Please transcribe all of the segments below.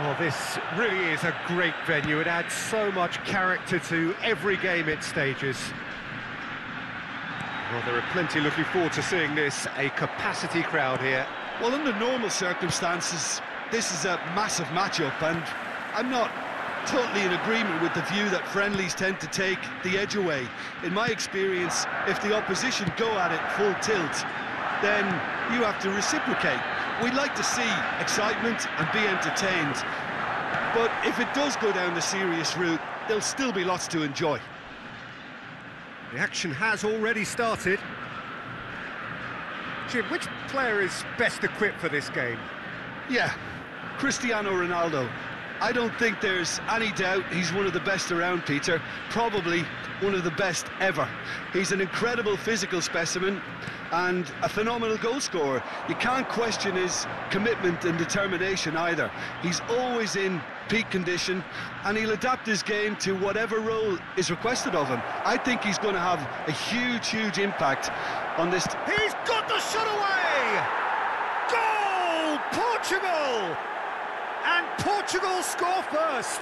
Well, this really is a great venue. It adds so much character to every game it stages. Well, there are plenty looking forward to seeing this, a capacity crowd here. Well, under normal circumstances, this is a massive matchup, and I'm not totally in agreement with the view that friendlies tend to take the edge away. In my experience, if the opposition go at it full tilt, then you have to reciprocate. We'd like to see excitement and be entertained. But if it does go down the serious route, there'll still be lots to enjoy. The action has already started. Jim, which player is best equipped for this game? Yeah, Cristiano Ronaldo. I don't think there's any doubt he's one of the best around, Peter. Probably one of the best ever. He's an incredible physical specimen and a phenomenal goalscorer. You can't question his commitment and determination either. He's always in peak condition and he'll adapt his game to whatever role is requested of him. I think he's going to have a huge, huge impact on this. He's got the shot away! Goal! Portugal! And Portugal score first!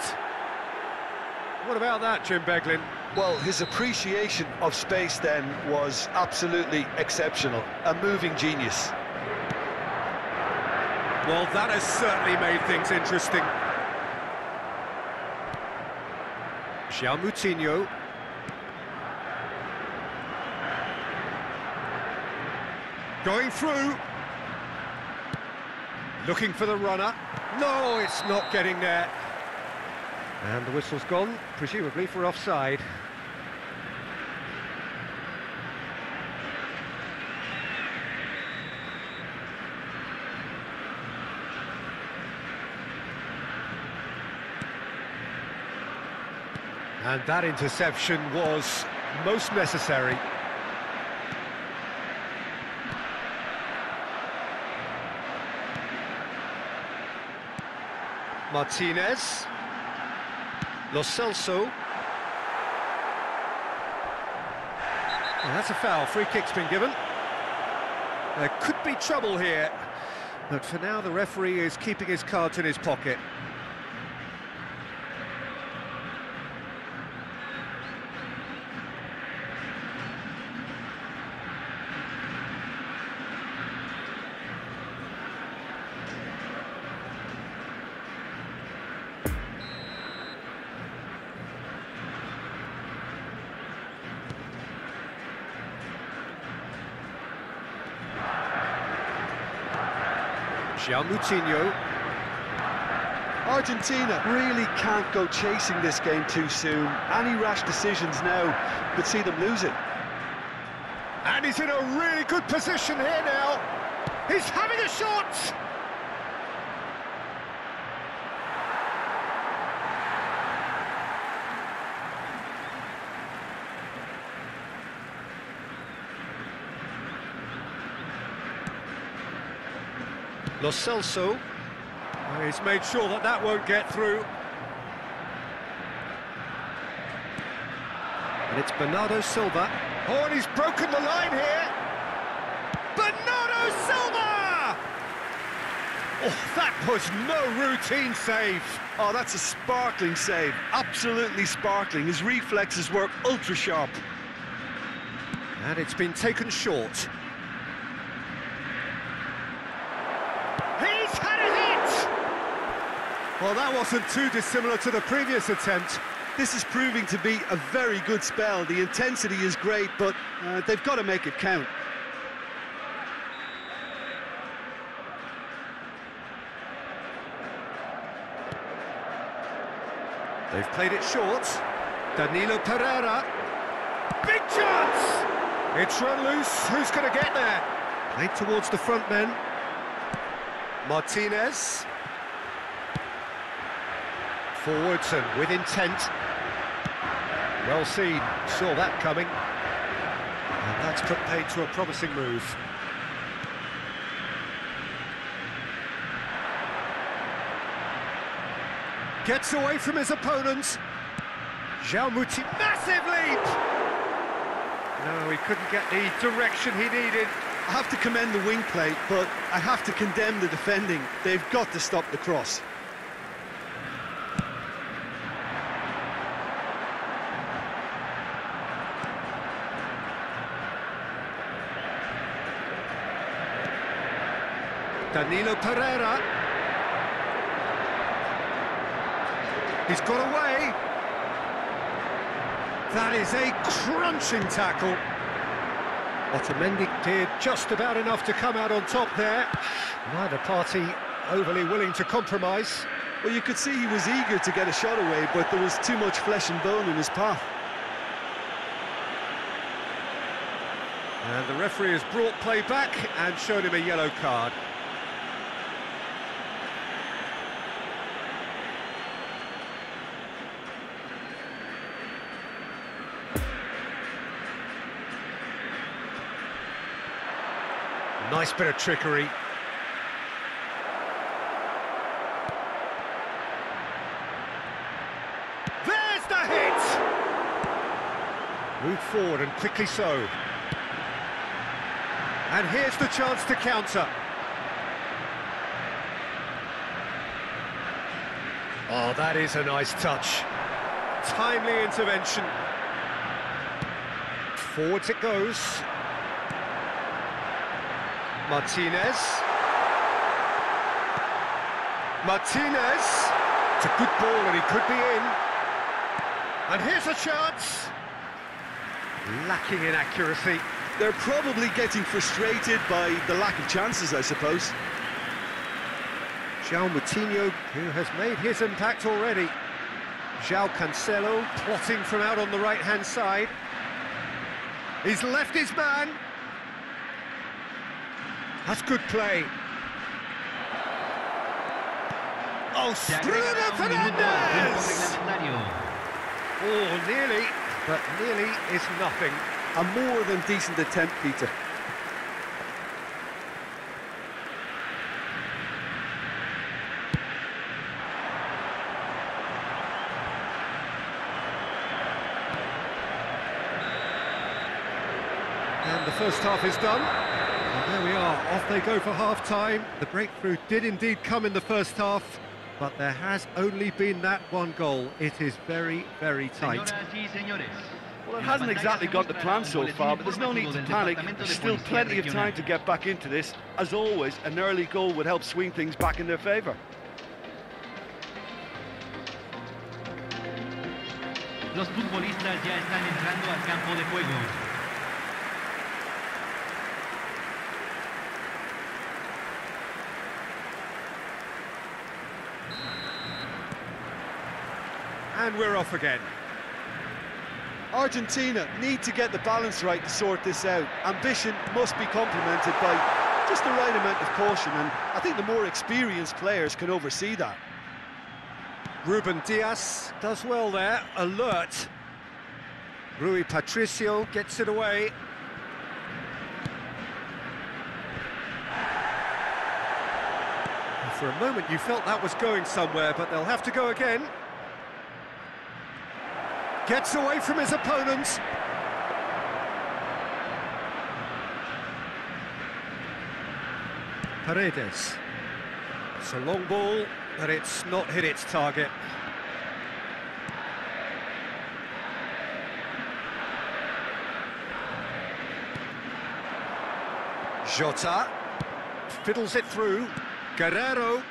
What about that, Jim Beglin? Well, his appreciation of space then was absolutely exceptional. A moving genius. Well, that has certainly made things interesting. João Moutinho. Going through. Looking for the runner. No, it's not getting there. And the whistle's gone, presumably for offside. And that interception was most necessary. Martinez. Lo Celso. That's a foul. Free kick's been given. There could be trouble here. But for now, the referee is keeping his cards in his pocket. João Moutinho. Argentina really can't go chasing this game too soon. Any rash decisions now could see them lose it. And he's in a really good position here now. He's having a shot! Lo Celso. He's made sure that that won't get through. And it's Bernardo Silva. Oh, and he's broken the line here. Bernardo Silva! Oh, that was no routine save. Oh, that's a sparkling save. Absolutely sparkling. His reflexes work ultra sharp. And it's been taken short. He's had a hit! Well, that wasn't too dissimilar to the previous attempt. This is proving to be a very good spell. The intensity is great, but uh, they've got to make it count. They've played it short. Danilo Pereira. Big chance! It's run loose. Who's going to get there? Played towards the front men. Martinez. Forwards and with intent. Well seen, saw that coming. And that's paid to a promising move. Gets away from his opponents. Moutinho, massive leap! No, he couldn't get the direction he needed. I have to commend the wing play, but I have to condemn the defending. They've got to stop the cross. Danilo Pereira. He's got away. That is a crunching tackle. Otamendi did just about enough to come out on top there. Neither party overly willing to compromise. Well, you could see he was eager to get a shot away, but there was too much flesh and bone in his path. And the referee has brought play back and showed him a yellow card. Nice bit of trickery. There's the hit! Move forward and quickly so. And here's the chance to counter. Oh, that is a nice touch. Timely intervention. Forwards it goes. Martinez. Martinez. It's a good ball and he could be in. And here's a chance. Lacking in accuracy. They're probably getting frustrated by the lack of chances, I suppose. João Moutinho, who has made his impact already. João Cancelo plotting from out on the right-hand side. He's left his man. That's good play. Oh, Bruno Fernandes! Oh, nearly, but nearly is nothing. A more than decent attempt, Peter. And the first half is done. And there we are, off they go for half-time. The breakthrough did indeed come in the first half, but there has only been that one goal. It is very, very tight. Well, it hasn't exactly got the plan so far, but there's no need to panic. There's still plenty of time to get back into this. As always, an early goal would help swing things back in their favour. Los futbolistas ya están entrando al campo de juego. And we're off again. Argentina need to get the balance right to sort this out. Ambition must be complemented by just the right amount of caution, and I think the more experienced players can oversee that. Ruben Dias does well there, alert. Rui Patricio gets it away. For a moment you felt that was going somewhere, but they'll have to go again. Gets away from his opponents. Paredes. It's a long ball, but it's not hit its target. Jota fiddles it through. Guerreiro.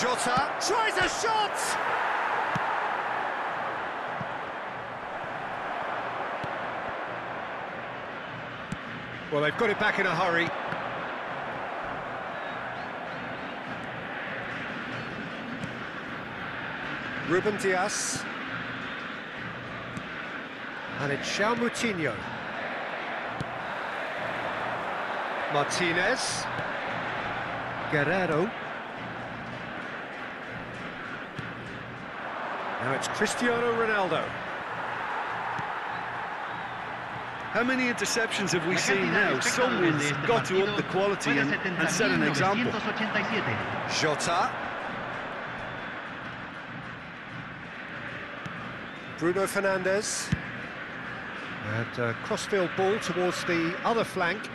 Jota tries a shot! Well, they've got it back in a hurry. Ruben Dias. And it's João Moutinho. Martinez. Guerreiro. Now it's Cristiano Ronaldo. How many interceptions have we seen now? Someone's got to up the quality and, and set an example. Jota. Bruno Fernandes. And a uh, crossfield ball towards the other flank.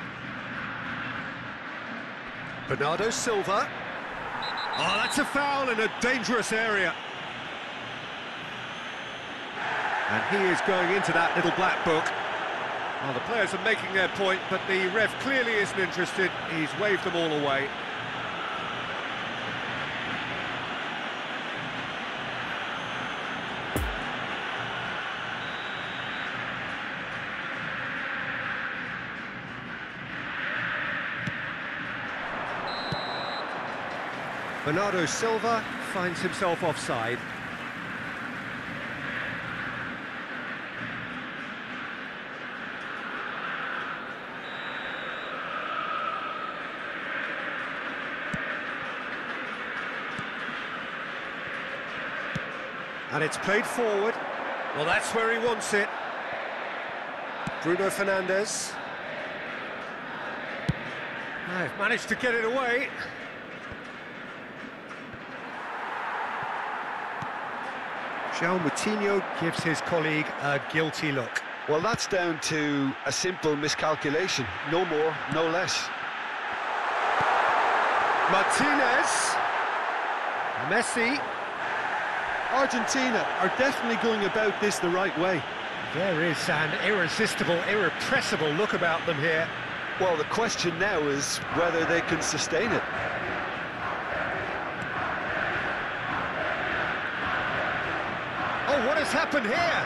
Bernardo Silva. Oh, that's a foul in a dangerous area. And he is going into that little black book. Well, the players are making their point, but the ref clearly isn't interested. He's waved them all away. Bernardo Silva finds himself offside. And it's played forward. Well, that's where he wants it. Bruno Fernandes. I've managed to get it away. João Moutinho gives his colleague a guilty look. Well, that's down to a simple miscalculation. No more, no less. Martinez. Messi. Argentina are definitely going about this the right way. There is an irresistible, irrepressible look about them here. Well, the question now is whether they can sustain it. Oh, what has happened here?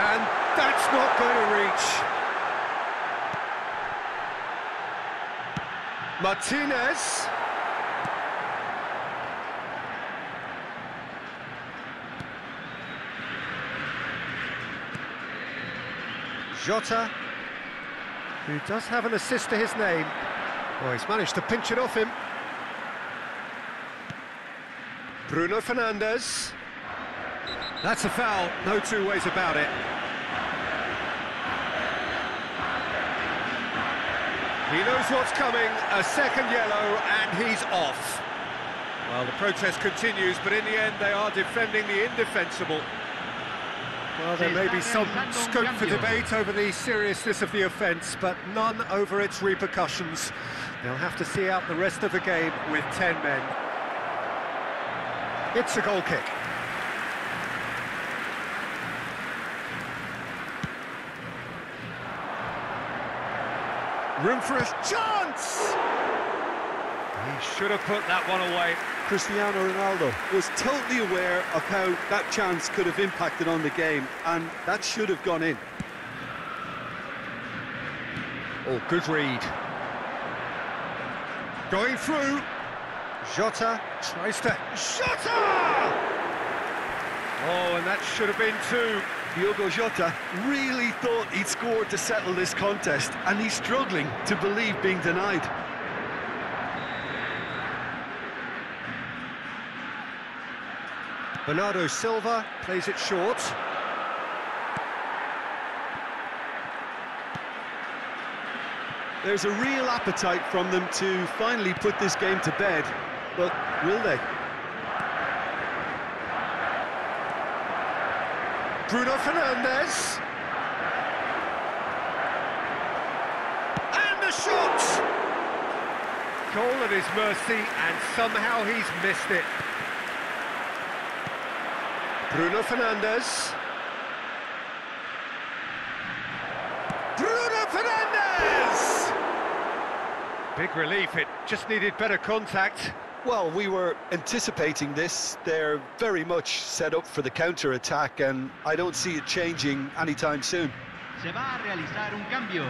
And that's not going to reach. Martinez. Jota, who does have an assist to his name. Oh, he's managed to pinch it off him. Bruno Fernandes. That's a foul, no two ways about it. He knows what's coming, a second yellow, and he's off. Well, the protest continues, but in the end they are defending the indefensible. Well, there may be some scope for debate over the seriousness of the offence, but none over its repercussions. They'll have to see out the rest of the game with 10 men. It's a goal kick. Room for a chance! He should have put that one away. Cristiano Ronaldo was totally aware of how that chance could have impacted on the game, and that should have gone in. Oh, good read. Going through. Jota tries to... Jota! Oh, and that should have been two. Diogo Jota really thought he'd scored to settle this contest, and he's struggling to believe being denied. Bernardo Silva plays it short. There's a real appetite from them to finally put this game to bed, but will they? Bruno Fernandes. And the shot! Goal at his mercy, and somehow he's missed it. Bruno Fernandes. Bruno Fernandes! Big relief, it just needed better contact. Well, we were anticipating this. They're very much set up for the counter-attack, and I don't see it changing anytime soon. Se va a realizar un cambio.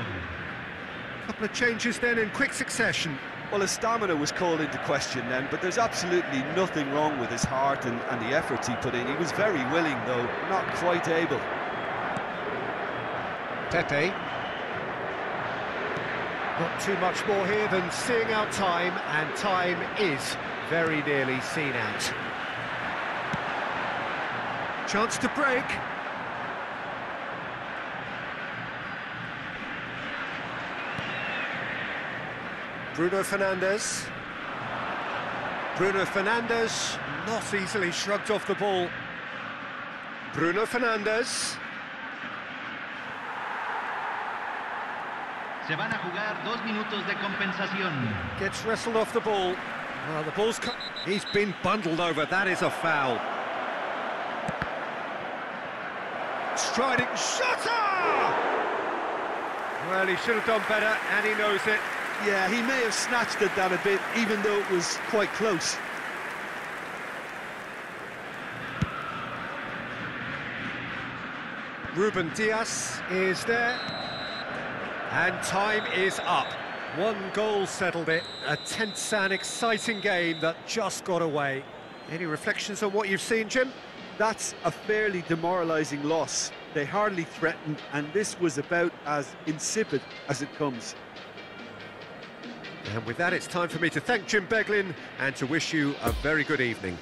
Couple of changes then in quick succession. Well, his stamina was called into question then, but there's absolutely nothing wrong with his heart and, and the efforts he put in. He was very willing, though, not quite able. Pepe. Not too much more here than seeing out time, and time is very nearly seen out. Chance to break. Bruno Fernandes. Bruno Fernandes, not easily shrugged off the ball. Bruno Fernandes. Se van a jugar dos minutos de compensación. Gets wrestled off the ball. Well, the ball's cut. He's been bundled over. That is a foul. Striding shutter! Well, he should have done better, and he knows it. Yeah, he may have snatched at that a bit, even though it was quite close. Ruben Dias is there. And time is up. One goal settled it. A tense and exciting game that just got away. Any reflections on what you've seen, Jim? That's a fairly demoralising loss. They hardly threatened, and this was about as insipid as it comes. And with that, it's time for me to thank Jim Beglin and to wish you a very good evening.